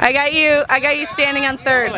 I got you. I got you standing on third.